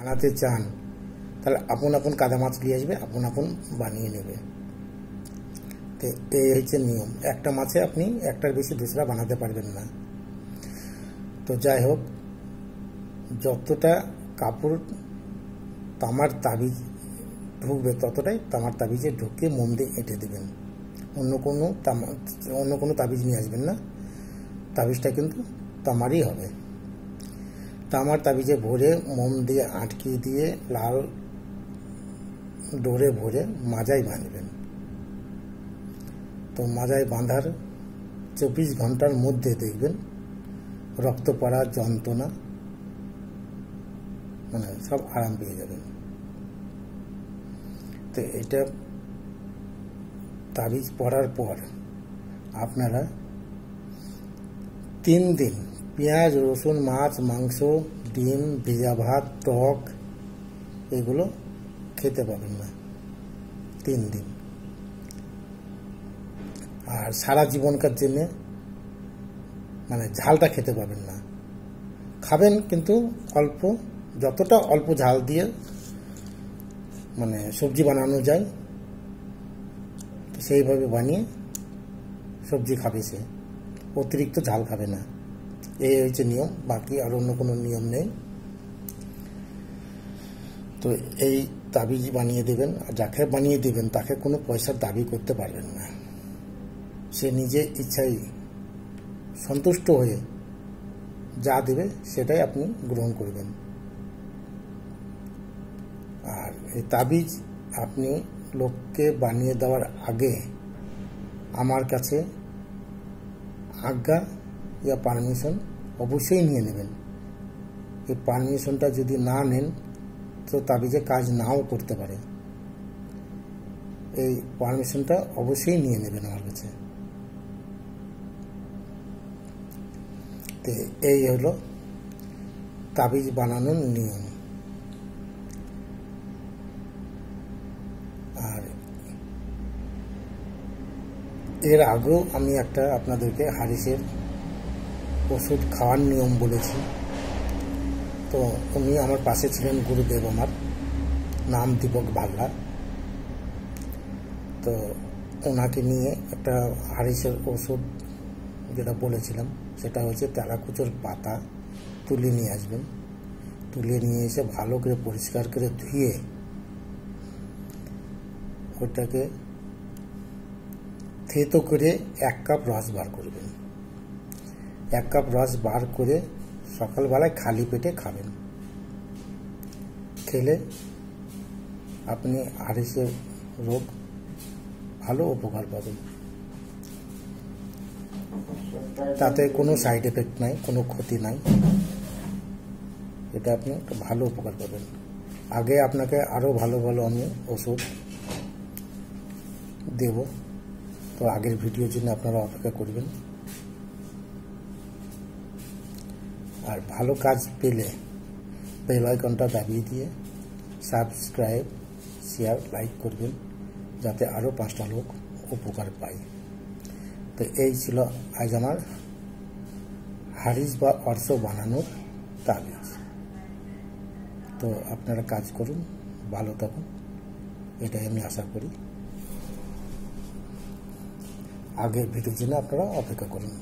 বানাতে চান, তাহলে আপন আপন কাদা মাছ নিয়ে আসবে, আপন আপন বানিয়ে নেবে। তো এই হচ্ছে নিয়ম। একটা মাছে আপনি একটার বেশি দুসরা বানাতে পারবেন না। তো যাই হোক, যতটা কাপড় তামার তাবিজ ঢুকবে ততটাই তামার তাবিজে ঢুকে মোম দিয়ে এঁটে দেবেন। অন্য কোনো তামা, অন্য কোনো তাবিজ নিয়ে আসবেন না। তাবিজটা কিন্তু তামারই হবে। তামার তাবিজে ভরে মোম দিয়ে আটকে দিয়ে লাল ডোরে ভরে মাজায় বাঁধবেন। তো মাজায় বাঁধার চব্বিশ ঘণ্টার মধ্যে দেখবেন রক্ত পড়ার যন্ত্রণা মানে সব আরাম পেয়ে যাবেন। তো এটা তাবিজ পড়ার পর আপনারা তিন দিন পেঁয়াজ, রসুন, মাছ, মাংস, ডিম, ভেজা ভাত, টক, এগুলো খেতে পাবেন না। তিন দিন। আর সারা জীবনকার জন্যে মানে ঝালটা খেতে পাবেন না। খাবেন কিন্তু অল্প, যতটা অল্প ঝাল দিয়ে মানে সবজি বানানো যায়, সেইভাবে বানিয়ে সবজি খাবে সে। অতিরিক্ত ঝাল খাবে না। এই হচ্ছে নিয়ম, বাকি আর অন্য কোনো নিয়ম নেই। তো এই তাবিজ বানিয়ে দেবেন, আর যাকে বানিয়ে দেবেন তাকে কোনো পয়সার দাবি করতে পারবেন না। সে নিজে ইচ্ছাই সন্তুষ্ট হয়ে যা দেবে সেটাই আপনি গ্রহণ করবেন। আর এই তাবিজ আপনি লোককে বানিয়ে দেওয়ার আগে আমার কাছে আজ্ঞা, ইয়া পারমিশন অবশ্যই নিয়ে নেবেন। এই পারমিশনটা যদি না নেন, তো তাবিজে কাজ নাও করতে পারে। এই পারমিশনটা অবশ্যই নিয়ে নেবেন আমার কাছে। তো এই হলো তাবিজ বানানোর নিয়ম। আর এর আগেও আমি একটা আপনাদেরকে হারিসের ওষুধ খাওয়ার নিয়ম বলেছি। তো উনি আমার পাশে ছিলেন গুরুদেব আমার, নাম দীপক ভাল্লা তো ওনাকে নিয়ে একটা হারিসের ওষুধ যেটা বলেছিলাম, সেটা হচ্ছে তেলাকুচোর পাতা তুলে নিয়ে আসবেন। তুলে নিয়ে এসে ভালো করে পরিষ্কার করে ধুয়ে ওটাকে থেতো করে এক কাপ রস বার করবেন। এক কাপ রস বার করে সকালবেলায় খালি পেটে খাবেন। খেলে আপনি আরিসের রোগ ভালো উপকার পাবেন। তাতে কোনো সাইড এফেক্ট নাই, কোনো ক্ষতি নাই। এটা আপনি ভালো উপকার পাবেন। আগে আপনাকে আরও ভালো ভালো আমি ওষুধ দেব। তো আগের ভিডিওর জন্য আপনারা অপেক্ষা করবেন। আর ভালো কাজ পেলে বেল আইকনটা দাবিয়ে দিয়ে সাবস্ক্রাইব শেয়ার লাইক করবেন, যাতে আরও পাঁচটা লোক উপকার পায়। তো এই ছিল আজ আমার হারিস বা অর্শ বানানোর তাবিজ। তো আপনারা কাজ করুন, ভালো থাকুন, এটাই আমি আশা করি। আগের ভিডিওর জন্য আপনারা অপেক্ষা করুন।